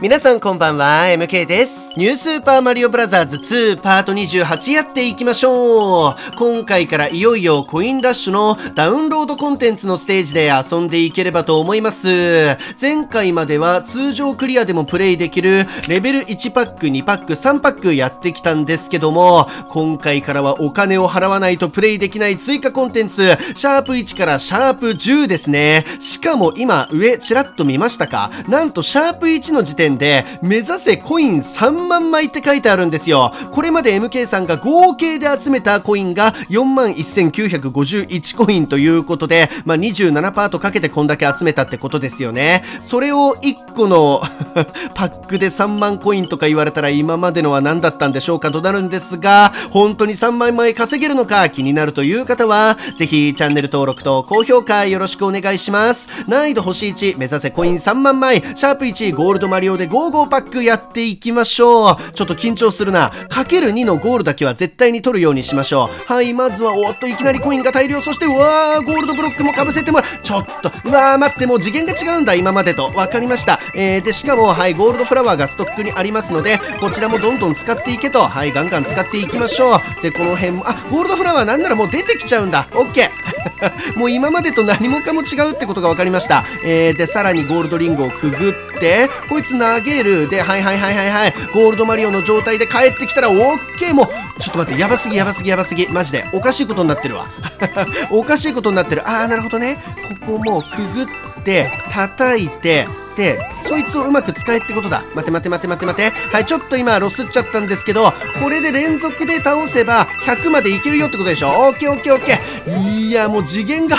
皆さんこんばんは、MK です。ニュースーパーマリオブラザーズ2パート28やっていきましょう。今回からいよいよコインラッシュのダウンロードコンテンツのステージで遊んでいければと思います。前回までは通常クリアでもプレイできるレベル1パック、2パック、3パックやってきたんですけども、今回からはお金を払わないとプレイできない追加コンテンツ、シャープ1からシャープ10ですね。しかも今上ちらっと見ましたか？なんとシャープ1の時点で目指せコイン3万枚って書いてあるんですよ。これまで MK さんが合計で集めたコインが4万1951コインということで、まあ、27パートかけてこんだけ集めたってことですよね。それを1個の パックで3万コインとか言われたら今までのは何だったんでしょうかとなるんですが、本当に3万枚稼げるのか気になるという方は、ぜひチャンネル登録と高評価よろしくお願いします。難易度星1、目指せコイン3万枚、シャープ1、ゴールドマリオで GO GO パックやっていきましょう。ちょっと緊張するな。かける2のゴールだけは絶対に取るようにしましょう。はい、まずは、おっと、いきなりコインが大量、そして、うわー、ゴールドブロックもかぶせてもらう。ちょっと、うわー、待って、もう次元が違うんだ、今までと。わかりました。えー、で、しかも、はい、ゴールドフラワーがストックにありますので、こちらもどんどん使っていけと。はい、ガンガン使っていきましょう。で、この辺も、あ、ゴールドフラワーなんならもう出てきちゃうんだ。オッケー。もう今までと何もかも違うってことが分かりました。えー、で、さらにゴールドリングをくぐって、こいつ投げる。で、はいはいはいはいはい。ゴールドマリオの状態で帰ってきたら、オッケーもう、ちょっと待って、やばすぎやばすぎやばすぎ。マジで。おかしいことになってるわ。おかしいことになってる。あー、なるほどね。ここもくぐって、叩いて、で、そいつをうまく使えってことだ。待て待て待て待て待て。はい、ちょっと今ロスっちゃったんですけど、これで連続で倒せば100までいけるよってことでしょオッケーオッケーオッケー。いや、もう次元が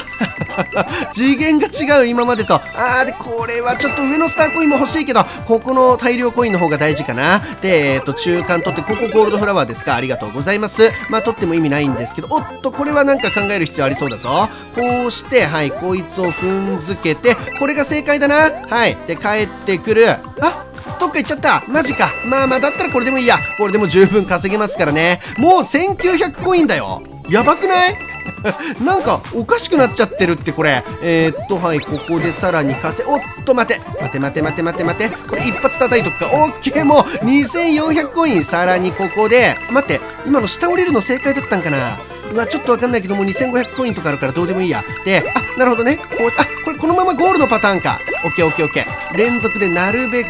次元が違う今までと。あー、で、これはちょっと上のスターコインも欲しいけど、ここの大量コインの方が大事かな。で、えっ、と、中間取って、ここゴールドフラワーですか？ありがとうございます。まあ、取っても意味ないんですけど、おっと、これはなんか考える必要ありそうだぞ。こうして、はい、こいつを踏んづけて、これが正解だな。はい。で、帰ってくる。あどっか行っちゃったマジかまあまあだったらこれでもいいやこれでも十分稼げますからねもう1900コインだよやばくない？なんかおかしくなっちゃってるってこれ。えー、っとはいここでさらに稼おっと待て。待て待て待て待て待て。これ一発叩いとくか。オッケーもう2400コインさらにここで。待って今の下降りるの正解だったんかな。うわちょっとわかんないけども2500コインとかあるからどうでもいいや。であなるほどね。こうあこれこのままゴールのパターンか。オッケーオッケーオッケー。連続でなるべく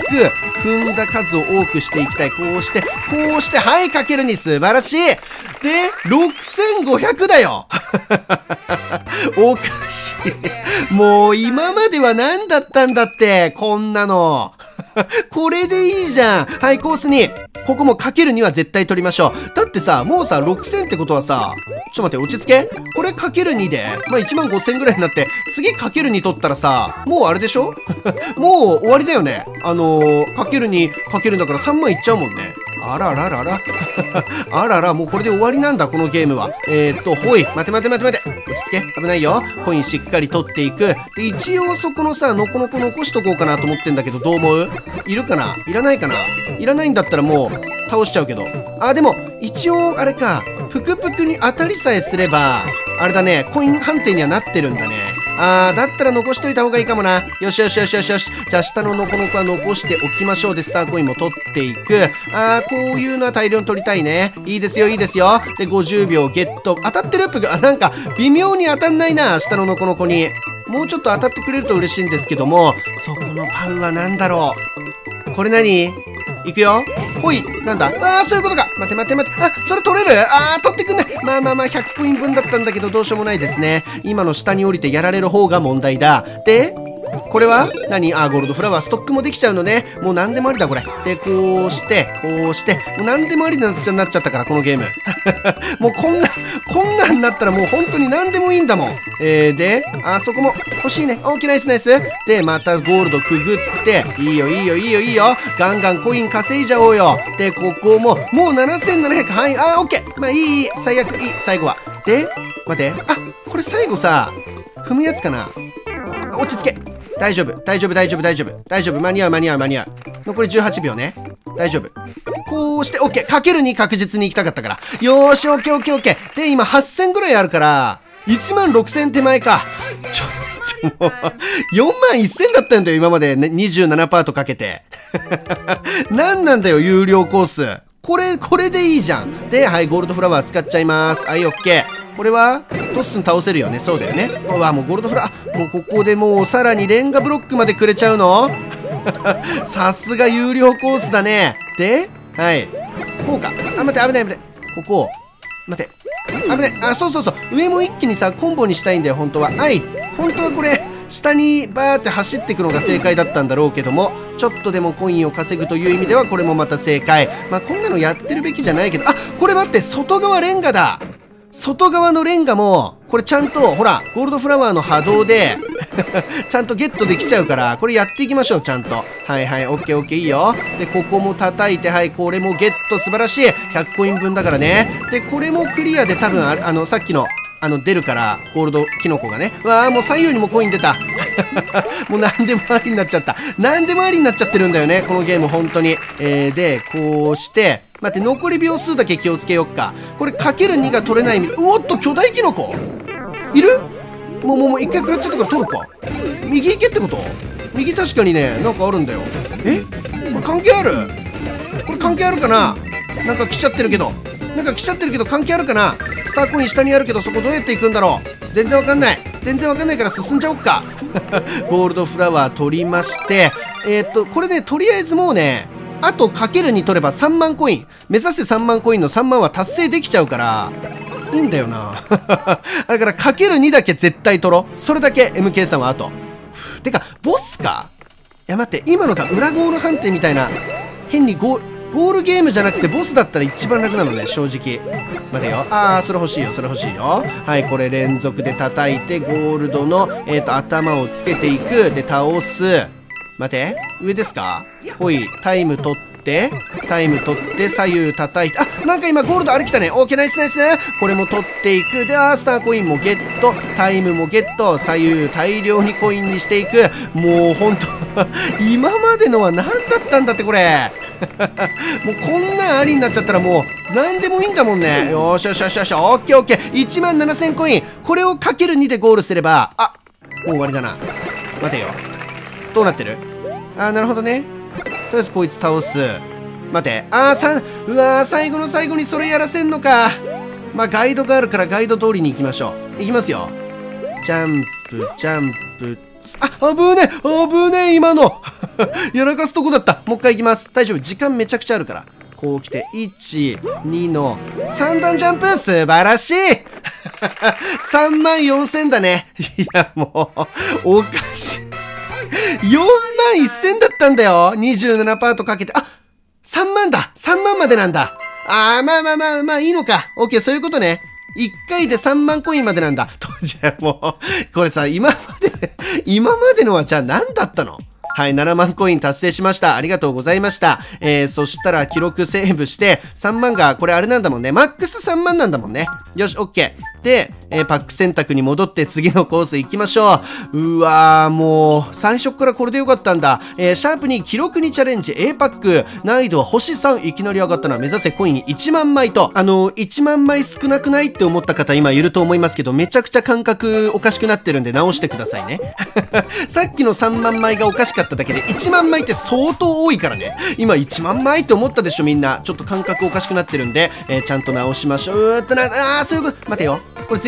踏んだ数を多くしていきたい。こうしてこうしてはいかけるに素晴らしい。で6500だよ。おかしい。もう今までは何だったんだってこんなの。これでいいじゃん。はいコースに。ここもかけるには絶対取りましょう。だってさもうさ6000ってことはさちょっと待って落ち着け。これかける2で。まあ1万5000ぐらいになって次かける2取ったらさもうあれでしょ？もう終わりだよね。あのー、かける2かけるんだから3万いっちゃうもんね。あらららら。あららもうこれで終わりなんだこのゲームは。えー、っとほい待て待て待て待て。落ち着け。危ないよ。コインしっかり取っていく。で一応そこのさのこのこ残しとこうかなと思ってんだけどどう思う？いるかな？いらないかな？いらないんだったらもう倒しちゃうけど。あでも一応あれか。ぷくぷくに当たりさえすればあれだねコイン判定にはなってるんだね。あーだったら残しといた方がいいかもな。よしよしよしよしよし。じゃあ下のノコノコは残しておきましょうでスターコインも取っていく。あーこういうのは大量に取りたいね。いいですよいいですよ。で50秒ゲット。当たってるぷくあなんか微妙に当たんないな下のノコノコに。もうちょっと当たってくれると嬉しいんですけども。そこのパンは何だろう。これ何？いくよ。ほいなんだ？ああそういうことか。待て待て待て。あそれ取れる？ああ取ってくんない。まあまあまあ100ポイン分だったんだけどどうしようもないですね。今の下に降りてやられる方が問題だ。でこれは？何？あゴールドフラワー。ストックもできちゃうのね。もう何でもありだこれ。でこうしてこうして。もう何でもありになっちゃなっちゃったからこのゲーム。もうこんなこんなんなったらもう本当に何でもいいんだもん。えー、であそこも欲しいね。大きいナイスナイス。でまたゴールドくぐって。いいよいいよいいよいいよ。ガンガンコイン稼いじゃおうよ。でここももう7700はいあオッケー。まあいいいい最悪いい最後は。で待って。あこれ最後さ踏むやつかな。落ち着け。大丈夫。大丈夫大丈夫大丈夫。大丈夫。間に合う間に合う間に合う。残り18秒ね。大丈夫。こうして OK かける2確実に行きたかったから。よーし OKOKOK で今8000ぐらいあるから1万6000手前か。ちょもう4万1000だったんだよ、今まで、ね、27パートかけて。何なんだよ、有料コース。これ、これでいいじゃん。で、はい、ゴールドフラワー使っちゃいます。はい、オッケー。これはトッスン倒せるよね。そうだよね。うわ、もうゴールドフラ。もうここでもうさらにレンガブロックまでくれちゃうの？さすが有料コースだね。で、はい。こうか。あ、待って、危ない危ない。ここ。待って。危ない。あ、そうそうそう。上も一気にさ、コンボにしたいんだよ、本当は。はい。本当はこれ、下にバーって走っていくのが正解だったんだろうけども、ちょっとでもコインを稼ぐという意味では、これもまた正解。まあ、こんなのやってるべきじゃないけど、あ、これ待って、外側レンガだ外側のレンガも、これちゃんと、ほら、ゴールドフラワーの波動で ちゃんとゲットできちゃうから、これやっていきましょう、ちゃんと。はいはい、オッケーオッケーいいよ。で、ここも叩いて、はい、これもゲット、素晴らしい。100コイン分だからね。で、これもクリアで多分あ、の、さっきの、あの、出るから、ゴールドキノコがね。わあ、もう左右にもコイン出た。もう何でもありになっちゃった。何でもありになっちゃってるんだよね、このゲーム、本当に。えー、で、こうして、待って、残り秒数だけ気をつけよっか。これ、かける2が取れないみ。おっと、巨大キノコいる？もう、もう、もう、一回食らっちゃったから取るか。右行けってこと？右確かにね、なんかあるんだよ。え？これ関係ある？これ関係あるかな？なんか来ちゃってるけど。なんか来ちゃってるけど関係あるかな？スターコイン下にあるけどそこどうやって行くんだろう？全然わかんない。全然わかんないから進んじゃおっか。ゴールドフラワー取りまして、えー、っと、これね、とりあえずもうね、あとかけるに取れば3万コイン。目指せ3万コインの3万は達成できちゃうから、いいんだよな。だからかける2だけ絶対取ろう。それだけ MK さんはあと。てか、ボスか？いや待って、今のが裏ゴール判定みたいな、変にゴゴールゲームじゃなくてボスだったら一番楽なのね、正直。待てよ。あー、それ欲しいよ、それ欲しいよ。はい、これ連続で叩いて、ゴールドの、えっ、ー、と、頭をつけていく。で、倒す。待て。上ですか？ほい、タイム取って、タイム取って、左右叩いて、あ、なんか今ゴールドあれ来たね。オーケーナイスナイスね。これも取っていく。で、あスターコインもゲット。タイムもゲット。左右大量にコインにしていく。もうほんと 今までのは何だったんだってこれ。もうこんなんありになっちゃったらもう何でもいいんだもんね。よしよしよしよし。オッケーオッケー。1万7000コイン。これをかける2でゴールすれば、あ、もう終わりだな。待てよ。どうなってる？あー、なるほどね。とりあえずこいつ倒す。待て。あー、さ、うわー、最後の最後にそれやらせんのか。まあ、ガイドがあるからガイド通りに行きましょう。行きますよ。ジャンプ、ジャンプ。あ、危ねえ危ねえ今の やらかすとこだったもう一回行きます。大丈夫。時間めちゃくちゃあるから。こう来て、1、2の3段ジャンプ素晴らしい 3万4000だね。いや、もう、おかしい。4万1000だったんだよ !27 パートかけて。あ !3 万だ !3 万までなんだあー、まあまあまあまあいいのか。オッケー、そういうことね。1回で3万コインまでなんだ。と、じゃあもう、これさ、今まで 今までのはじゃあ何だったの？はい、7万コイン達成しました。ありがとうございました。えー、そしたら記録セーブして、3万が、これあれなんだもんね。マックス3万なんだもんね。よし、オッケー。で、えー、パック選択に戻って次のコース行きましょう。うわー、もう、最初からこれでよかったんだ。えー、シャープに記録にチャレンジ A パック。難易度は星3。いきなり上がったな。目指せコイン1万枚と。あのー、1万枚少なくないって思った方今いると思いますけど、めちゃくちゃ感覚おかしくなってるんで直してくださいね。さっきの3万枚がおかしかっただけで、1万枚って相当多いからね。今1万枚って思ったでしょ、みんな。ちょっと感覚おかしくなってるんで、えー、ちゃんと直しましょう。うーっとな、あー、そういうこと。待てよ。これ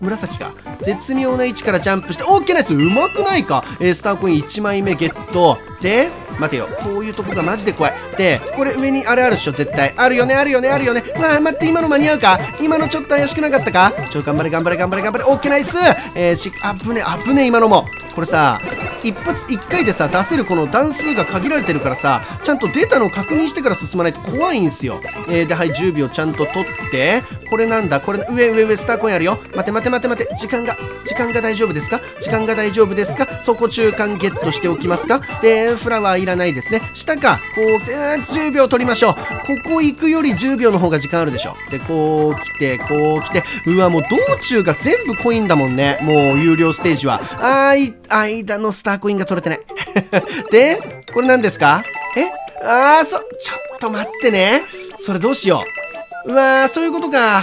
紫か。絶妙な位置からジャンプして、オッケーナイスうまくないかえー、スターコイン1枚目ゲット。で、待てよ。こういうとこがマジで怖い。で、これ上にあれあるでしょ、絶対。あるよね、あるよね、あるよね。まあ、待って、今の間に合うか今のちょっと怪しくなかったかちょ、頑張れ、頑張れ、頑張れ、頑張れ。オッケーナイスえー、し、あぶね、あぶね、今のも。これさ、一発一回でさ出せるこの段数が限られてるからさちゃんと出たのを確認してから進まないと怖いんすよ、えー、ではい10秒ちゃんと取ってこれなんだ。これ上上上スターコインあるよ。待て待て待て待て。時間が時間が大丈夫ですか？時間が大丈夫ですか？そこ中間ゲットしておきますか？でフラワーいらないですね。下か。こう、えー、10秒取りましょう。ここ行くより10秒の方が時間あるでしょ。でこう来てこう来て。うわもう道中が全部コインだもんね。もう有料ステージは。あー間のスターコインが取れてない。で、これ何ですか？え？あー、そ、ちょっと待ってね。それどうしよう。うわー、そういうことか。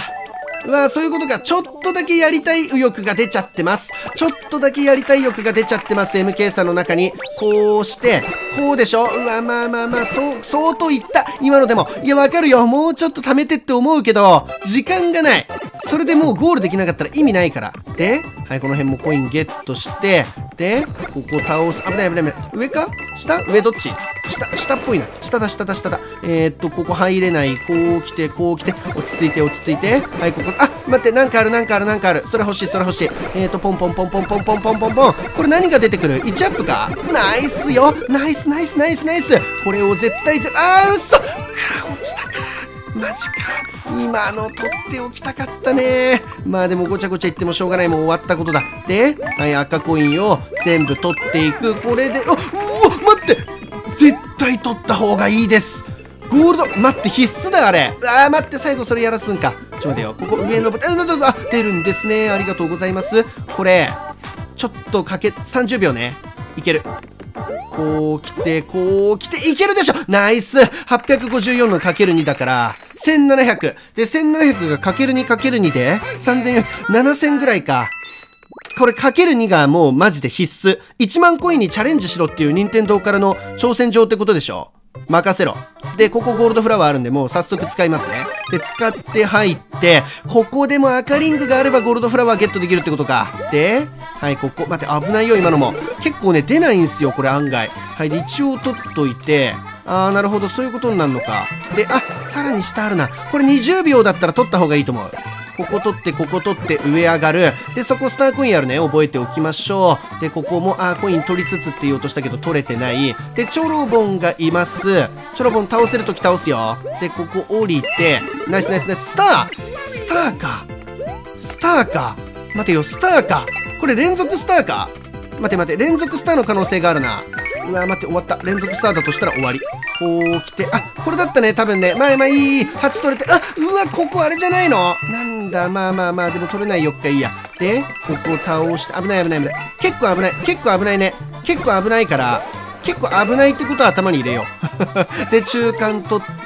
うわそういうことか。ちょっとだけやりたい右翼が出ちゃってます。ちょっとだけやりたい欲が出ちゃってます。MK さんの中に。こうして、こうでしょ？うわ、まあまあまあ、そう、相当いった。今のでも。いや、わかるよ。もうちょっと貯めてって思うけど、時間がない。それでもうゴールできなかったら意味ないから。で、はい、この辺もコインゲットして、で、ここ倒す。危ない危ない危ない。上か？下？上どっち？下、下っぽいな。下だ、下だ、下だ。えー、っと、ここ入れない。こう来て、こう来て。落ち着いて、落ち着いて。はい、ここ。待って、なんかある、なんかある、なんかある。それ欲しい、それ欲しい。えー、っと、ポンポンポンポンポンポンポンポンポン。これ何が出てくる ?1 アップか？ナイスよナイスナイスナイスナイスこれを絶対ぜ、あー、うっそから落ちたか。マジか。今の取っておきたかったね。まあでもごちゃごちゃ言ってもしょうがない。もう終わったことだ。で、はい、赤コインを全部取っていく。これで、あ、うわ、待って絶対取った方がいいです。ゴールド、待って、必須だ、あれ。あー、待って、最後それやらすんか。ちょっと待てよ。ここ上のボタン、あ、出るんですね。ありがとうございます。これ、ちょっとかけ、30秒ね。いける。こう来て、こう来て、いけるでしょナイス !854 のかける2だから、1700。で、1700がかける2かける2で、3400、7000ぐらいか。これかける2がもうマジで必須。1万コインにチャレンジしろっていう任天堂からの挑戦状ってことでしょ任せろ。で、ここゴールドフラワーあるんで、もう早速使いますね。で、使って入って、ここでも赤リングがあればゴールドフラワーゲットできるってことか。で、はい、ここ、待って、危ないよ、今のも。結構ね、出ないんすよ、これ案外。はい、で、一応取っといて、あー、なるほど、そういうことになるのか。で、あ、さらに下あるな。これ20秒だったら取った方がいいと思う。ここ取って、ここ取って、上上がる。で、そこスターコインあるね。覚えておきましょう。で、ここも、あ、コイン取りつつって言おうとしたけど、取れてない。で、チョロボンがいます。チョロボン倒せるとき倒すよ。で、ここ降りて、ナイスナイスナイス、スタースターか。スターか。待てよ、スターか。これ連続スターか待て待て、連続スターの可能性があるな。うわ、待って、終わった。連続スターだとしたら終わり。こう来て、あ、これだったね、多分ね。まあまあいい。8取れて、あ、うわ、ここあれじゃないの？なんだ、まあまあまあ、でも取れないよっかいいや。で、ここ倒して、危ない危ない危ない。結構危ない。結構危ないね。結構危ないから、結構危ないってことは頭に入れよう。で、中間取って、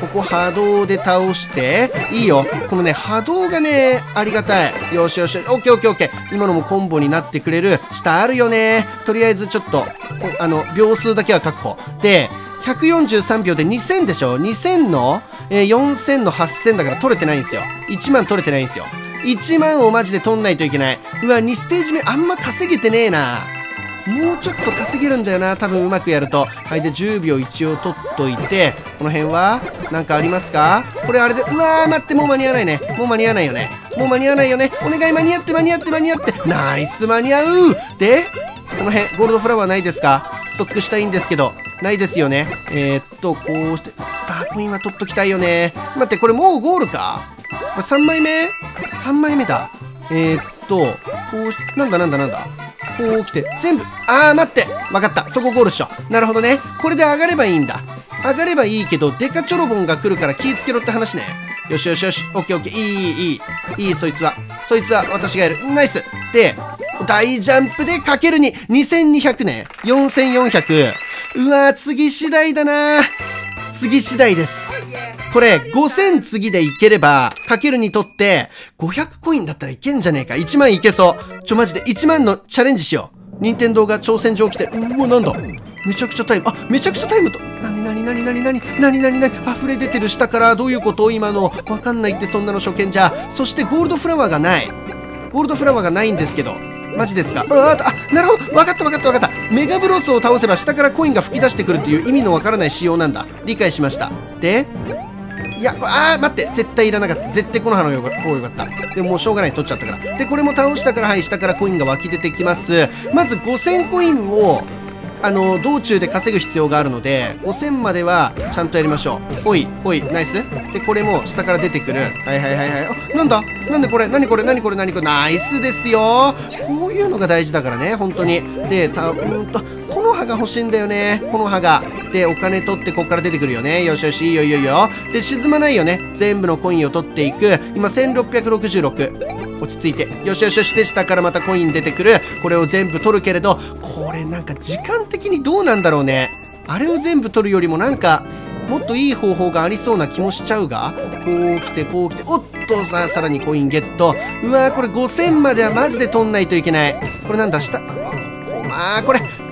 ここ波動で倒して、いいよ。このね、波動がね、ありがたい。よしよし。オッケーオッケーオッケー。今のもコンボになってくれる。下あるよね。とりあえずちょっと、あの、秒数だけは確保。で、143秒で2000でしょ ?2000 の、えー、4000の8000だから取れてないんですよ。1万取れてないんですよ。1万をマジで取んないといけない。うわ、2ステージ目あんま稼げてねえな。もうちょっと稼げるんだよな。多分うまくやると。はいで10秒一応取っといて。この辺は何かありますか？これあれでうわー待ってもう間に合わないね。もう間に合わないよね。もう間に合わないよね。お願い間に合って間に合って間に合って。ナイス間に合う。でこの辺ゴールドフラワーないですか？ストックしたいんですけど。ないですよね。えー、っとこうしてスタークイーンは取っときたいよね。待ってこれもうゴールか？これ3枚目 ?3 枚目だ。えー、っとこうなんだなんだなんだ？こう来て、全部、あー待って分かった。そこゴールっしょ。なるほどね。これで上がればいいんだ。上がればいいけど、デカチョロボンが来るから気ぃつけろって話ね。よしよしよし。オッケーオッケー。いいいいいい。いい、そいつは。そいつは私がやる。ナイス。で、大ジャンプでかける2。2200ね。4400。うわー、次次第だな次次第です。これ、5000次でいければ、かけるにとって、500コインだったらいけんじゃねえか。1万いけそう。ちょ、マジで1万のチャレンジしよう。任天堂が挑戦状来て、うわ、なんだめちゃくちゃタイム。あ、めちゃくちゃタイムと。なになになになになになになになに溢れ出てる下からどういうこと今の。わかんないってそんなの初見じゃ。そしてゴールドフラワーがない。ゴールドフラワーがないんですけど。マジですかああなるほど分かった分かった分かったメガブロスを倒せば下からコインが吹き出してくるっていう意味のわからない仕様なんだ理解しましたでや、これ、あー、待って、絶対いらなかった。絶対この葉の方がよかった。でももうしょうがない、取っちゃったから。で、これも倒したから、はい、下からコインが湧き出てきます。まず5000コインをあの道中で稼ぐ必要があるので5000まではちゃんとやりましょう。ほいほいナイス。でこれも下から出てくる。はいはいはいはい。あなんだ？なんでこれ？何これ？何これ？何これ？ナイスですよ。こういうのが大事だからね本当に。でたうんとこの葉が欲しいんだよね。この葉が。でお金取ってこっから出てくるよね。よしよしいいよいいよいいよ。で沈まないよね。全部のコインを取っていく。今1666落ち着いて。よしよしよし。で下からまたコイン出てくる。これを全部取るけれどこれなんか時間的にどうなんだろうね。あれを全部取るよりもなんかもっといい方法がありそうな気もしちゃうが。こう来てこう来て。おっとささらにコインゲット。うわーこれ5000まではマジで取んないといけない。これなんだ下。あここ。まあこれ。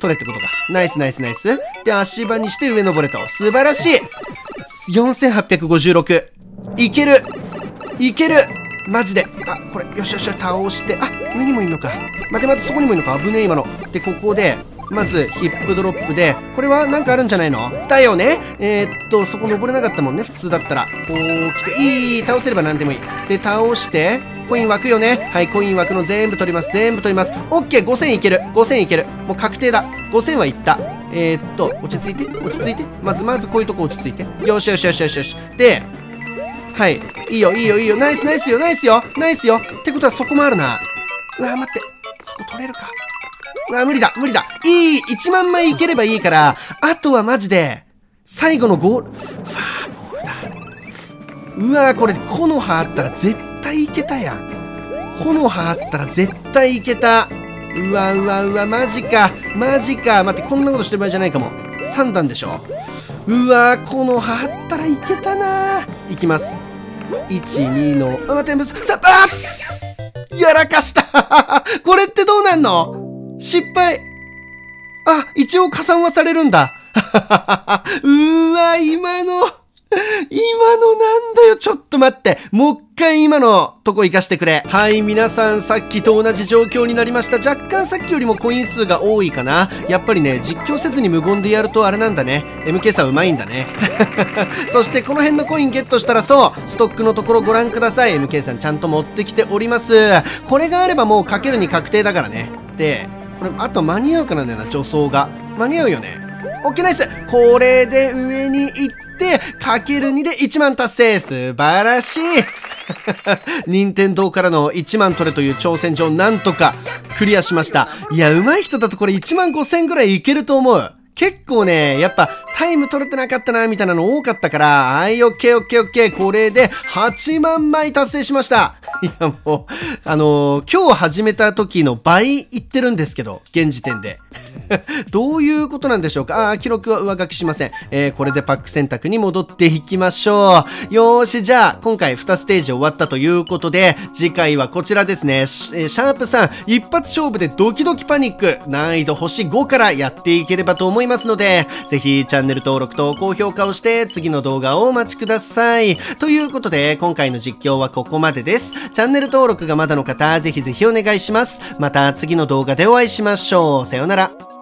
取れってことかナイスナイスナイスで足場にして上登れと素晴らしい4856いけるいけるマジで。あ、これ、よしよし、倒して。あ、上にもいるのか。待て待て、そこにもいるのか。危ねえ、今の。で、ここで、まず、ヒップドロップで、これはなんかあるんじゃないの？だよねえー、っと、そこ登れなかったもんね、普通だったら。こう来て、いい、倒せれば何でもいい。で、倒して、コイン湧くよね。はい、コイン湧くの全部取ります。全部取ります。オッケー、5000いける。5000いける。もう確定だ。5000はいった。えー、っと、落ち着いて、落ち着いて。まず、まずこういうとこ落ち着いて。よしよしよしよしよし。で、はい。いいよ、いいよ、いいよ。ナイス、ナイスよ、ナイスよ、ナイスよ。ってことはそこもあるな。うわ、待って。そこ取れるか。うわ、無理だ、無理だ。いい、1万枚いければいいから、あとはマジで、最後のゴール、ファーゴールだ。うわ、これ、木の葉あったら絶対いけたやん。木の葉あったら絶対いけた。うわうわうわ、マジか。マジか。待って、こんなことしてる場合じゃないかも。3段でしょ。うわこの葉あったらいけたないきます12のあ待ってさあやらかした これってどうなんの？失敗あ一応加算はされるんだ うわ今の今のなんだよ、ちょっと待って。もう回今のとこ行かしてくれ。はい、皆さんさっきと同じ状況になりました。若干さっきよりもコイン数が多いかな。やっぱりね、実況せずに無言でやるとあれなんだね。MK さんうまいんだね。そしてこの辺のコインゲットしたらそう、ストックのところご覧ください。MK さんちゃんと持ってきております。これがあればもうかけるに確定だからね。で、これあと間に合うかなんだよな、助走が。間に合うよね。オッケーナイスこれで上に行って、かける2で1万達成素晴らしい 任天堂からの1万取れという挑戦状なんとかクリアしました。いや、上手い人だとこれ1万5000ぐらいいけると思う。結構ね、やっぱタイム取れてなかったな、みたいなの多かったから、はい、オッケーオッケーオッケー。これで8万枚達成しました。いや、もう、あのー、今日始めた時の倍いってるんですけど、現時点で。どういうことなんでしょうか？ああ記録は上書きしません。えー、これでパック選択に戻っていきましょう。よーし、じゃあ、今回2ステージ終わったということで、次回はこちらですね。シャープさん、一発勝負でドキドキパニック、難易度星5からやっていければと思いますので、ぜひチャンネル登録と高評価をして次の動画をお待ちください。ということで、今回の実況はここまでです。チャンネル登録がまだの方、ぜひぜひお願いします。また次の動画でお会いしましょう。さようなら。